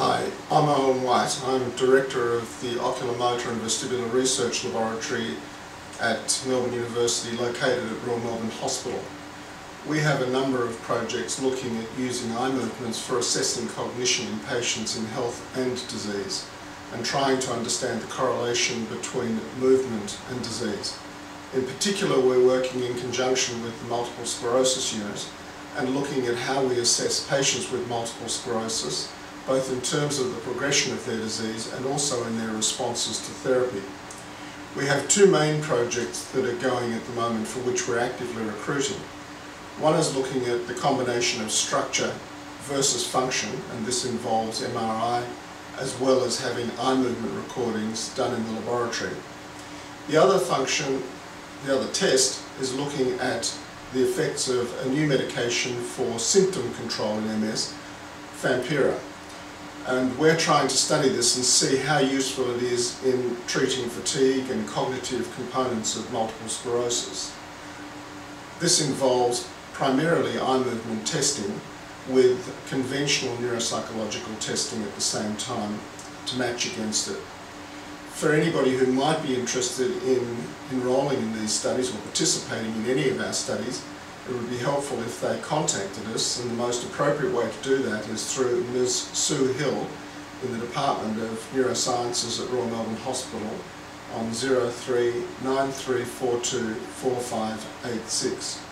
I'm Owen White. I'm Director of the Ocular Motor and Vestibular Research Laboratory at Melbourne University located at Royal Melbourne Hospital. We have a number of projects looking at using eye movements for assessing cognition in patients in health and disease and trying to understand the correlation between movement and disease. In particular, we're working in conjunction with the Multiple Sclerosis Unit and looking at how we assess patients with multiple sclerosis, both in terms of the progression of their disease and also in their responses to therapy. We have two main projects that are going at the moment for which we're actively recruiting. One is looking at the combination of structure versus function, and this involves MRI as well as having eye movement recordings done in the laboratory. The other function, the other test, is looking at the effects of a new medication for symptom control in MS, Fampyra. And we're trying to study this and see how useful it is in treating fatigue and cognitive components of multiple sclerosis. This involves primarily eye movement testing with conventional neuropsychological testing at the same time to match against it. For anybody who might be interested in enrolling in these studies or participating in any of our studies, it would be helpful if they contacted us and the most appropriate way to do that is through Ms Sue Hill in the Department of Neurosciences at Royal Melbourne Hospital on 0393424586.